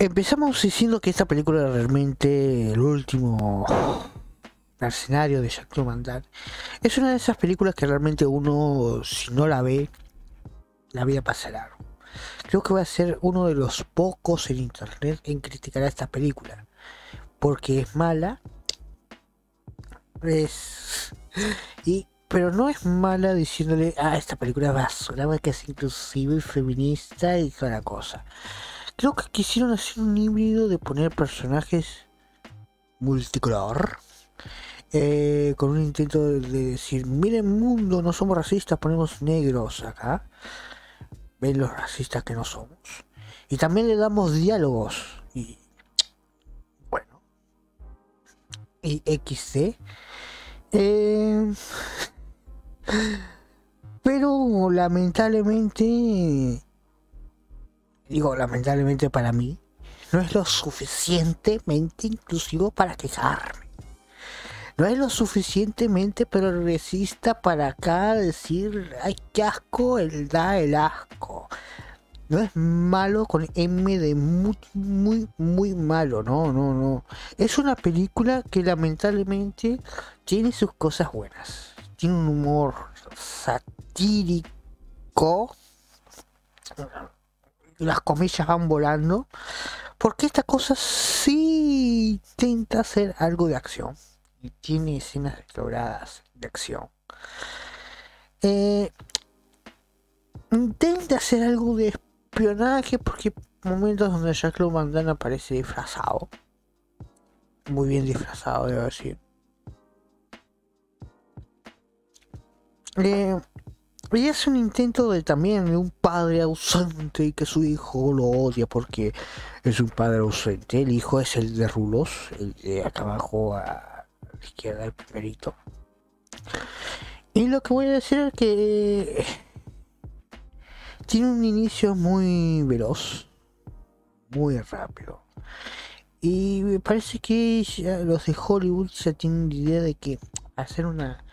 Empezamos diciendo que esta película era realmente el último escenario de Jacques Van Es una de esas películas que realmente uno, si no la ve, la vida pasa largo. Creo que va a ser uno de los pocos en internet en criticar a esta película. Porque es mala. Es. Y. Pero no es mala diciéndole, ah, esta película es basura, que es inclusive feminista y toda la cosa. Creo que quisieron hacer un híbrido de poner personajes multicolor. Eh, con un intento de decir, miren mundo, no somos racistas, ponemos negros acá ven los racistas que no somos. Y también le damos diálogos. Y bueno. Y XC. Eh, pero lamentablemente. Digo, lamentablemente para mí. No es lo suficientemente inclusivo para quejarme no es lo suficientemente progresista para acá decir, ay, qué asco, él da el asco. No es malo con M de muy, muy, muy malo, no, no, no. Es una película que lamentablemente tiene sus cosas buenas. Tiene un humor satírico. Las comillas van volando. Porque esta cosa sí intenta hacer algo de acción y tiene escenas exploradas de acción. Eh, intenta hacer algo de espionaje porque momentos donde Jacques Van Damme aparece disfrazado. Muy bien disfrazado, debo decir. Eh, y es un intento de también de un padre ausente y que su hijo lo odia porque es un padre ausente. El hijo es el de Rulos, el de acá abajo a izquierda el primerito. Y lo que voy a decir es que tiene un inicio muy veloz, muy rápido. Y me parece que los de Hollywood ya tienen la idea de que hacer una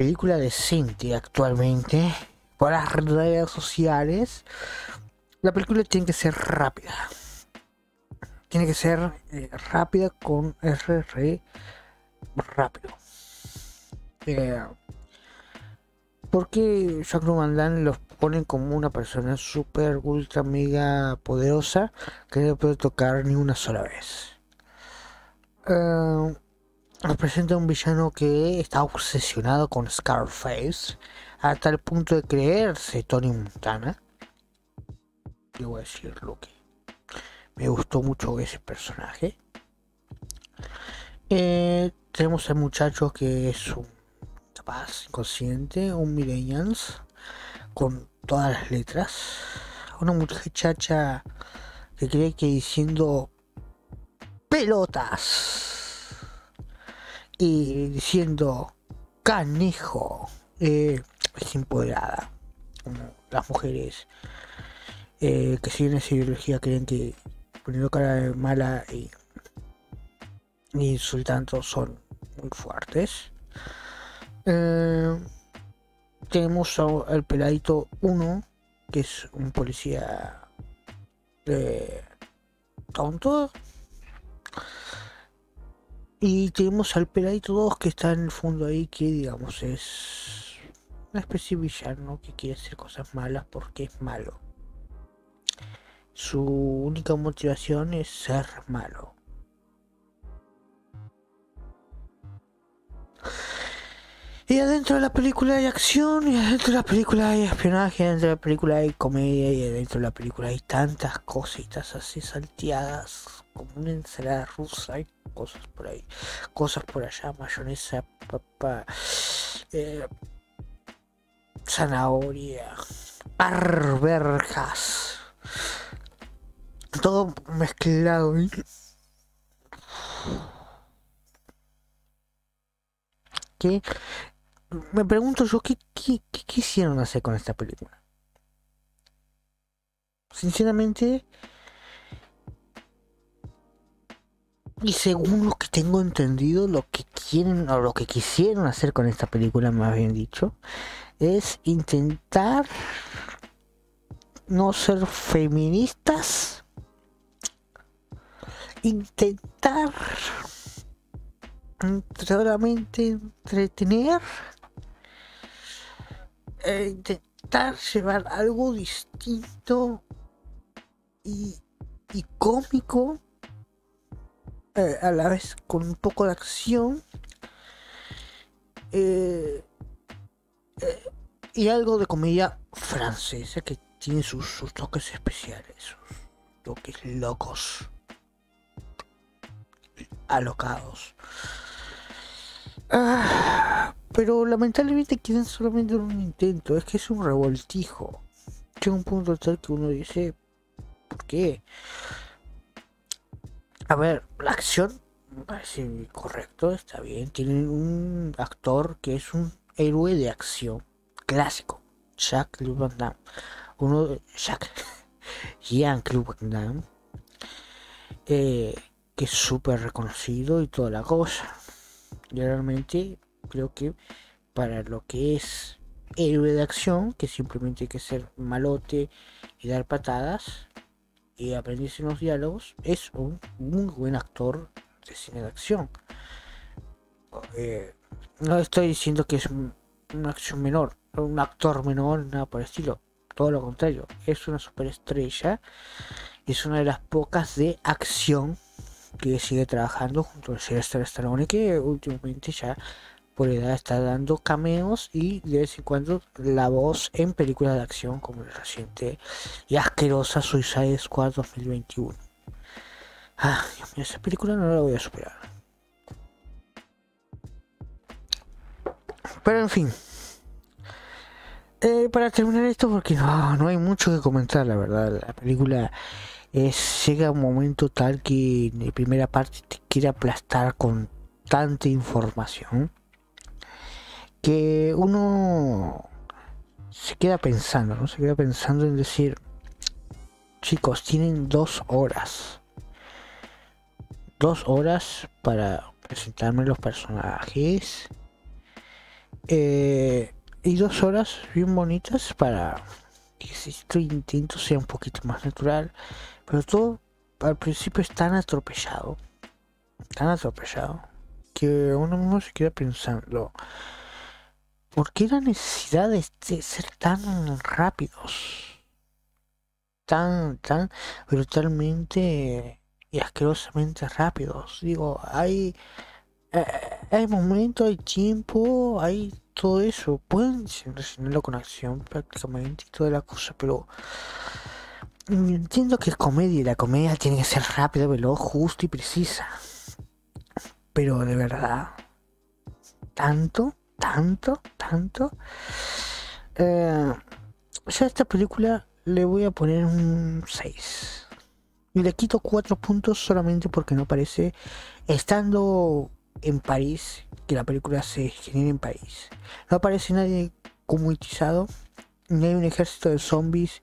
película decente actualmente por las redes sociales, la película tiene que ser rápida tiene que ser eh, rápida con RR rápido. Eh, porque Jacques Van los ponen como una persona super ultra mega poderosa que no puede tocar ni una sola vez. Eh, nos presenta un villano que está obsesionado con Scarface hasta el punto de creerse Tony Montana. Le voy a decir lo que me gustó mucho ese personaje. Eh, tenemos al muchacho que es un capaz inconsciente, un millennials con todas las letras. Una muchacha que cree que diciendo pelotas y diciendo canejo eh, es empoderada. Las mujeres eh, que siguen esa ideología creen que poniendo cara de mala y, insultando son muy fuertes. Eh, tenemos al peladito 1, que es un policía de tonto. Y tenemos al peladito 2 que está en el fondo ahí, que digamos es una especie de villano que quiere hacer cosas malas porque es malo su única motivación es ser malo. Y adentro de la película hay acción, y adentro de la película hay espionaje, adentro de la película hay comedia, y adentro de la película hay tantas cositas así salteadas, como una ensalada rusa, hay cosas por ahí, cosas por allá, mayonesa, papa, eh, zanahoria, arberjas todo mezclado. ¿Qué? Me pregunto yo, ¿qué, qué, quisieron hacer con esta película? Sinceramente, y según lo que tengo entendido, lo que quieren o lo que quisieron hacer con esta película, más bien dicho, es intentar no ser feministas intentar solamente entretener e intentar llevar algo distinto y, y cómico eh, a la vez con un poco de acción eh, eh, y algo de comedia francesa que tiene sus, sus toques especiales, sus toques locos, alocados. Ah, pero lamentablemente quieren solamente un intento, es que es un revoltijo. Llega un punto tal que uno dice, ¿por qué? A ver, la acción me parece correcto, está bien. Tienen un actor que es un héroe de acción clásico, Jacques Van Damme. Uno de Jacques Jean-Claude Van Damme, eh, que es súper reconocido y toda la cosa. Yo realmente creo que para lo que es héroe de acción, que simplemente hay que ser malote y dar patadas y aprenderse los diálogos, es un muy buen actor de cine de acción. Eh, no estoy diciendo que es una acción menor, un actor menor, nada por el estilo. Todo lo contrario, es una superestrella. Es una de las pocas de acción que sigue trabajando junto a Sylvester Stallone, que últimamente ya por edad está dando cameos y de vez en cuando la voz en películas de acción como el reciente y asquerosa Suicide Squad 2021. Ah, Dios mío, esa película no la voy a superar. Pero en fin. Eh, para terminar esto, porque no, no hay mucho que comentar, la verdad. La película llega a un momento tal que en la primera parte te quiere aplastar con tanta información que uno se queda pensando, ¿no? Se queda pensando en decir, chicos, tienen dos horas. Dos horas para presentarme los personajes. Eh, y dos horas bien bonitas para que este intento sea un poquito más natural. Pero todo al principio es tan atropellado. Tan atropellado. Que uno mismo se queda pensando. ¿Por qué la necesidad de, ser tan rápidos? Tan, tan brutalmente y asquerosamente rápidos. Digo, hay, eh, hay momentos, hay tiempo, hay todo eso. Pueden relacionarlo con acción prácticamente y toda la cosa, pero entiendo que es comedia y la comedia tiene que ser rápida, veloz, justa y precisa. Pero de verdad, tanto tanto, tanto. Eh, yo a esta película le voy a poner un 6. Y le quito 4 puntos solamente porque no parece, estando en París, que la película se genera en París, no aparece nadie comunitizado, ni hay un ejército de zombies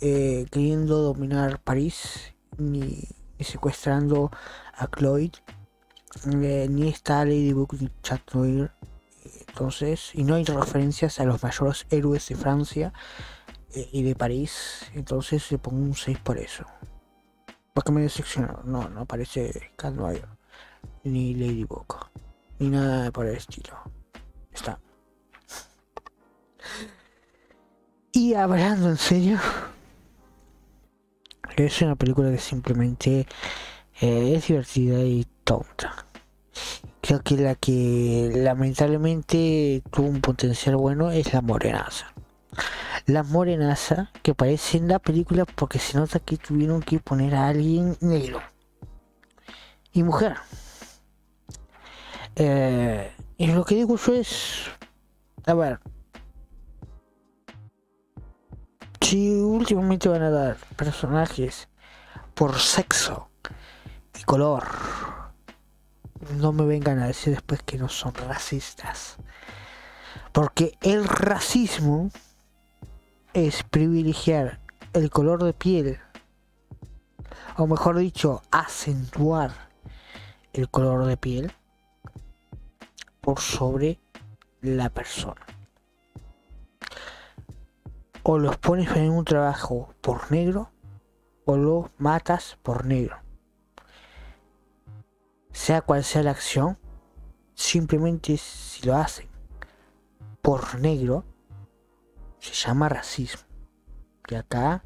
eh, queriendo dominar París, ni, secuestrando a Cloyd, eh, ni está Ladybug ni Chat entonces, y no hay referencias a los mayores héroes de Francia eh, y de París. Entonces le pongo un 6 por eso. Porque me decepcionó. No, no aparece Cat Ni Ladybug. Ni nada por el estilo. Está. Y hablando en serio. Es una película que simplemente eh, es divertida y tonta que la que lamentablemente tuvo un potencial bueno es la morenaza. La morenaza que aparece en la película porque se nota que tuvieron que poner a alguien negro y mujer. Eh, y lo que digo yo es, a ver, si últimamente van a dar personajes por sexo y color no me vengan a decir después que no son racistas. Porque el racismo es privilegiar el color de piel, o mejor dicho, acentuar el color de piel por sobre la persona. O los pones en un trabajo por negro o los matas por negro. Sea cual sea la acción, simplemente si lo hacen por negro, se llama racismo. De acá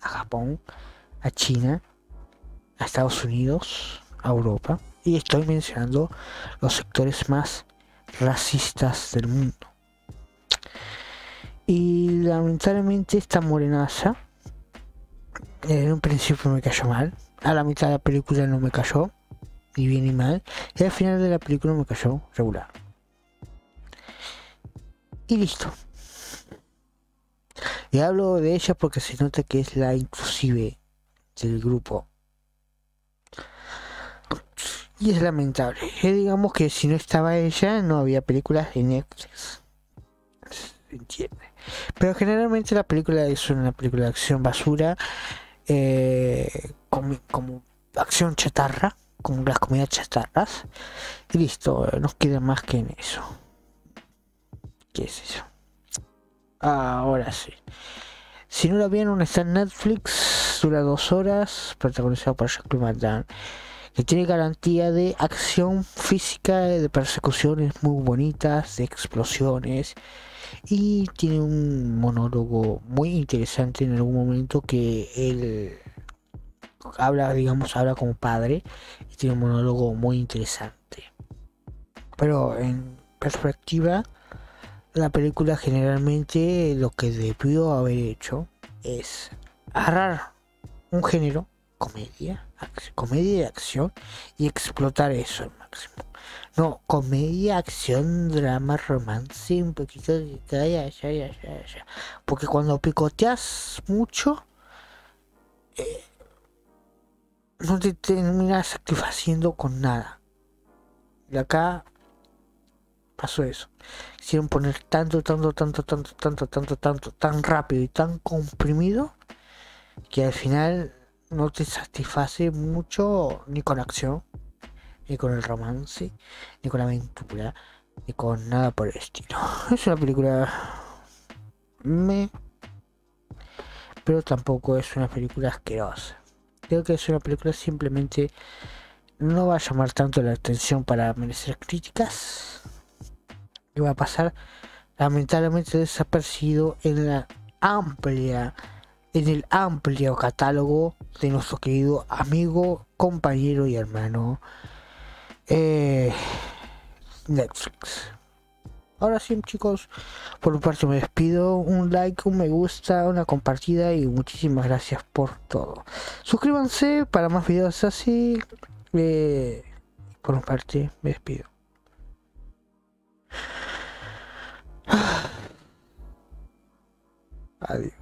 a Japón, a China, a Estados Unidos, a Europa. Y estoy mencionando los sectores más racistas del mundo. Y lamentablemente esta morenaza en un principio me cayó mal. A la mitad de la película no me cayó. Ni bien ni mal. Y al final de la película me cayó regular. Y listo. Y hablo de ella porque se nota que es la inclusive del grupo. Y es lamentable. Digamos que si no estaba ella, no había películas de Netflix. Pero generalmente la película es una película de acción basura. Eh, como, acción chatarra. Como las comidas chatarras. Y listo. No queda más que en eso. ¿Qué es eso? Ahora sí. Si no la vieron, está en Netflix. Dura dos horas. Protagonizado por Jacques Van que tiene garantía de acción física, de persecuciones muy bonitas, de explosiones y tiene un monólogo muy interesante en algún momento que él habla, digamos, habla como padre y tiene un monólogo muy interesante. Pero en perspectiva, la película generalmente lo que debió haber hecho es agarrar un género comedia, comedia y acción y explotar eso al máximo. No, comedia, acción, drama, romance, un poquito de ya, ya, ya, ya, Porque cuando picoteas mucho, no te terminas satisfaciendo con nada. Y acá pasó eso. Hicieron poner tanto, tanto, tanto, tanto, tanto, tanto, tanto, tan rápido y tan comprimido que al final no te satisface mucho ni con acción, ni con el romance, ni con la aventura, ni con nada por el estilo. Es una película me pero tampoco es una película asquerosa. Creo que es una película simplemente no va a llamar tanto la atención para merecer críticas. Y va a pasar lamentablemente desapercibido en la amplia en el amplio catálogo de nuestro querido amigo, compañero y hermano eh, Netflix. Ahora sí, chicos, por mi parte me despido. Un like, un me gusta, una compartida y muchísimas gracias por todo. Suscríbanse para más videos así. Eh, por mi parte me despido. Adiós.